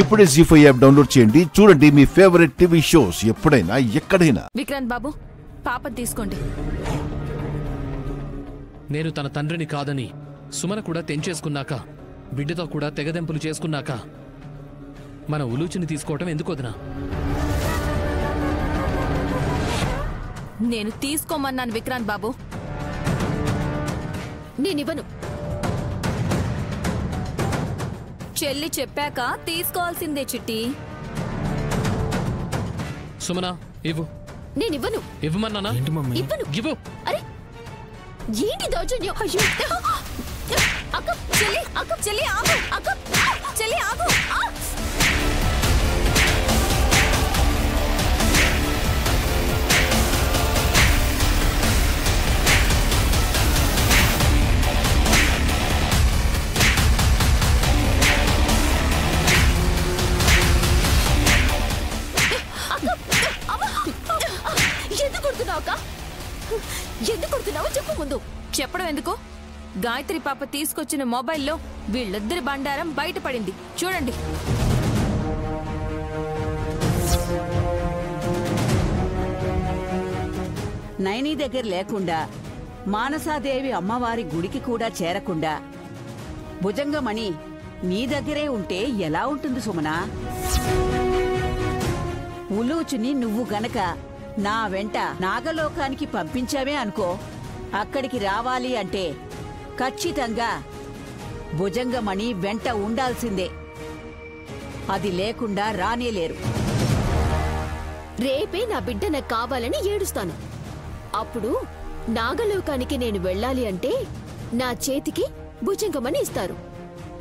ఇప్పుడే G five app download చేయండి. చూడండి మీ ఫేవరెట్ టీవీ షోస్ ఎప్పుడైనా ఎక్కడైనా. విక్రాంత్ బాబు పాప తీసుకోండి. నేను తన తండ్రిని కాదని సుమన కూడా తెంచేసుకున్నాక బిడ్డతో కూడా తెగదెంపులు చేసుకున్నాక మన ఉలూచిని తీసుకోవటం ఎందుకు వదినా నేను తీసుకోమన్నాను విక్రాంత్ బాబు. నేనివ్వను. చెల్లి చెప్పాక తీసుకోవాల్సిందే చిట్టి. సుమన ఇవ్వు. నేనివ్వను. ఇవ్వమన్నానా ఇవ్వను. ఇవ్వు. అరే ఏంటి దౌర్జన్యం? అయ్యో అక్క చెల్లి అక్క చెల్లి ఆగు అక్క చెల్లి ఆగు ఎందుకు కొడుతున్నావు అక్క? ఎందుకు కొడుతున్నావో చెప్పు ముందు. చెప్పడం ఎందుకు? గాయత్రి పాప తీసుకొచ్చిన మొబైల్లో వీళ్ళిద్దరి బండారం బయటపడింది. చూడండి. నైని దగ్గర లేకుండా మానసాదేవి అమ్మవారి గుడికి కూడా చేరకుండా భుజంగమణి నీ దగ్గరే ఉంటే ఎలా ఉంటుంది సుమనా? ఉలూచుని నువ్వు గనక నా వెంట నాగలోకానికి పంపించావే అనుకో అక్కడికి రావాలి అంటే ఖచ్చితంగా భుజంగమణి వెంట ఉండాల్సిందే. అది లేకుండా రానేలేరు. రేపే నా బిడ్డ నాకు కావాలని ఏడుస్తాను. అప్పుడు నాగలోకానికి నేను వెళ్ళాలి అంటే నా చేతికి భుజంగమని ఇస్తారు.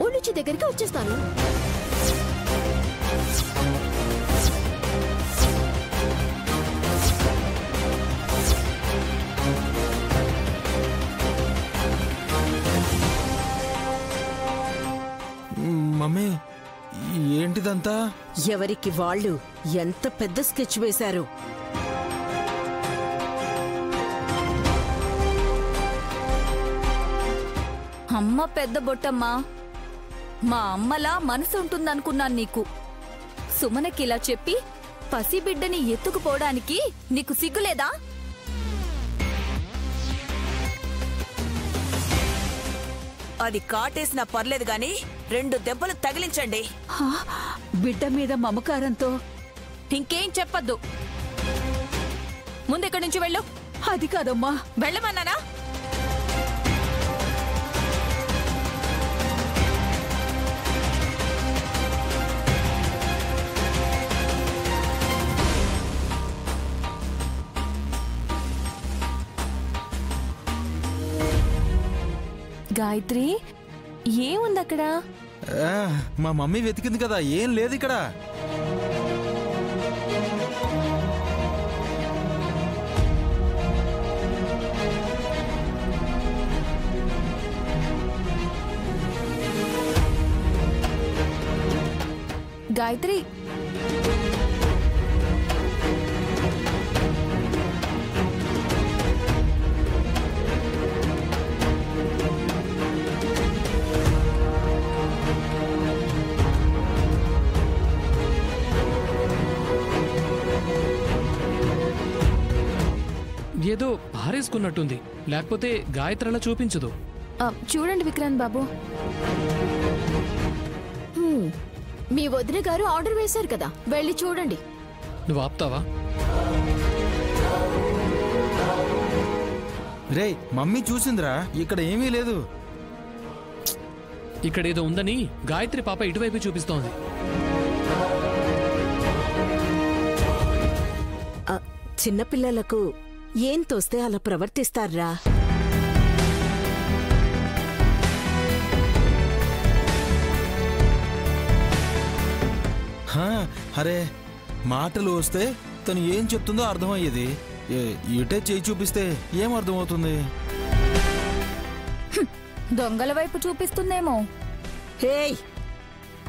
ఒళ్ళుచి దగ్గరికి వచ్చేస్తాను. ఏంటిదంతా ఎవరికి వాళ్ళు ఎంత పెద్ద స్కెచ్ వేశారు? అమ్మ పెద్ద బొట్టమ్మ. మా అమ్మలా మనసు ఉంటుందనుకున్నాను నీకు. సుమనకిలా చెప్పి పసిబిడ్డని ఎత్తుకుపోవడానికి నీకు సిగ్గులేదా? అది కాటేసినా పర్లేదు గాని రెండు దెబ్బలు తగిలించండి. బిడ్డ మీద మమకారంతో ఇంకేం చెప్పొద్దు. ముందెక్కడి నుంచి వెళ్ళు. అది కాదమ్మా. వెళ్ళమన్నానా? గాయత్రి ఏముంది అక్కడ? మా మమ్మీ వెతికింది కదా ఏం లేదు ఇక్కడ. గాయత్రి పారేసుకున్నట్టుంది లేకపోతే గాయత్రలా చూపించదు. ఆ, చూడండి విక్రాంత్ బాబు. హ్మ్. మీ వదిన గారు ఆర్డర్ వేశారు కదా వెళ్ళి చూడండి. నువ్వు ఆపుతావా? రే మమ్మీ చూసిందిరా ఇక్కడ ఏమీ లేదు. ఇక్కడేదో ఉందని గాయత్రి పాప ఇటువైపు చూపిస్తోంది. చిన్నపిల్లలకు ఏం తోస్తే అలా ప్రవర్తిస్తారా అరే మాటలు వస్తే తను ఏం చెప్తుందో అర్థమయ్యేది. ఇటే చేయి చూపిస్తే ఏం అర్థమవుతుంది? దొంగల వైపు చూపిస్తుందేమో. హేయ్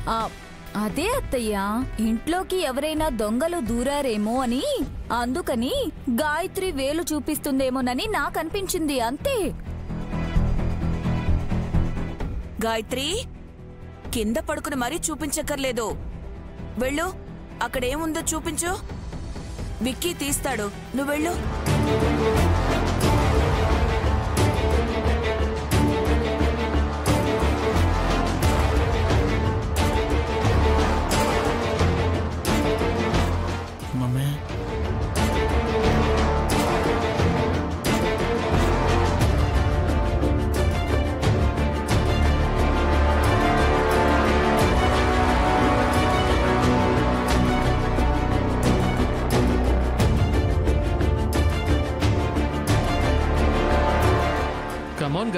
ఆ, అదే అత్తయ్య ఇంట్లోకి ఎవరైనా దొంగలు దూరారేమో అని? అందుకని గాయత్రి వేలు చూపిస్తుందేమోనని నాకనిపించింది అంతే. గాయత్రి కింద పడుకుని మరీ చూపించక్కర్లేదు. వెళ్ళు అక్కడేముందో చూపించు. విక్కీ తీస్తాడు. నువ్వు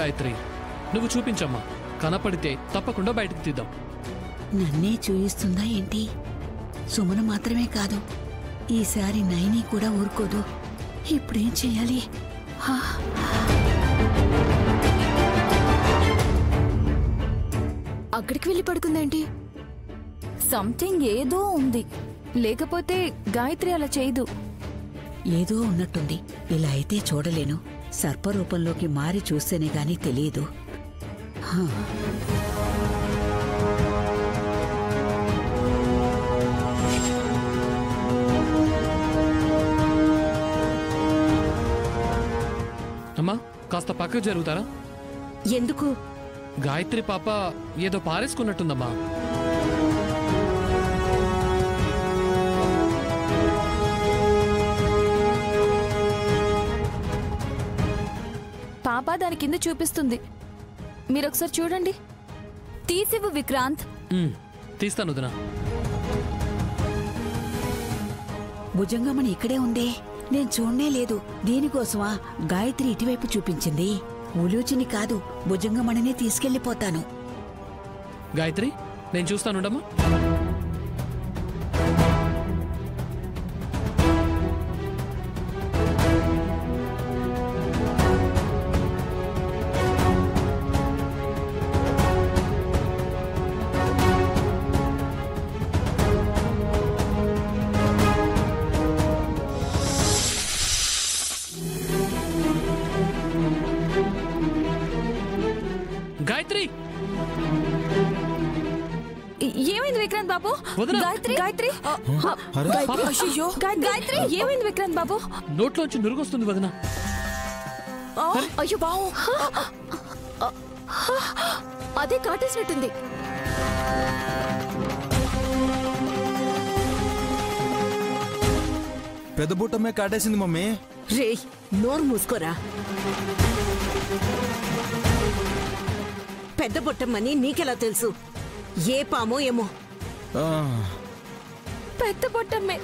గాయత్రి నువ్వు చూపించమ్మా. కనపడితే తప్పకుండా బయటకు తీద్దాం. నన్నే చూయిస్తుందా ఏంటి? సుమన మాత్రమే కాదు ఈసారి నైని కూడా ఊరుకోదు. ఇప్పుడేం చెయ్యాలి హా, అక్కడికి వెళ్ళి పడుకుందేంటి? సంథింగ్ ఏదో ఉంది. లేకపోతే గాయత్రి అలా చేయదు. ఏదో ఉన్నట్టుంది. ఇలా అయితే చూడలేను. సర్పరూపంలోకి మారి చూస్తేనే గాని తెలియదు. అమ్మా కాస్త పక్కకు జరుగుతారా? ఎందుకు? గాయత్రి పాప ఏదో పారేసుకున్నట్టుందమ్మా. పాప దాని కింద చూపిస్తుంది. మీరొకసారి చూడండి. తీసివు విక్రాంత్. తీస్తాను వదినా. భుజంగమని ఇక్కడే ఉందే. నేను చూడనే లేదు. దీనికోసమా గాయత్రి ఇటువైపు చూపించింది. ఉలూచిని కాదు భుజంగమణినే తీసుకెళ్ళిపోతాను గాయత్రి నేను చూస్తానుండమ్మా. విక్రాంత్ బాబు వదినా. గాయత్రి గాయత్రి అరే గాయత్రి అయ్యో గాయత్రి ఏమైంది విక్రాంత్ బాబు నోట్లోంచి నురుగొస్తుంది వదినా అయ్యో బావు అదే కాటేసినట్టుంది పెద్ద బుట్టమే కాటేసింది మమ్మీ. రే నోరు మూసుకోరా? పెద్ద బుట్టమ్మని నీకెలా తెలుసు? ఏ పామో ఏమో? ఆ, పెద్ద పొట్టమ్మే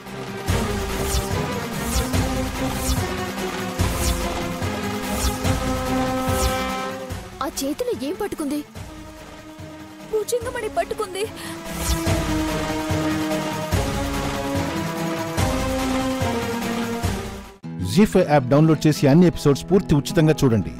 ఆ చేతిలో ఏం పట్టుకుంది? భుజంగమణి పట్టుకుంది. జీ ఫైవ్ యాప్ డౌన్లోడ్ చేసి అన్ని ఎపిసోడ్స్ పూర్తి ఉచితంగా చూడండి.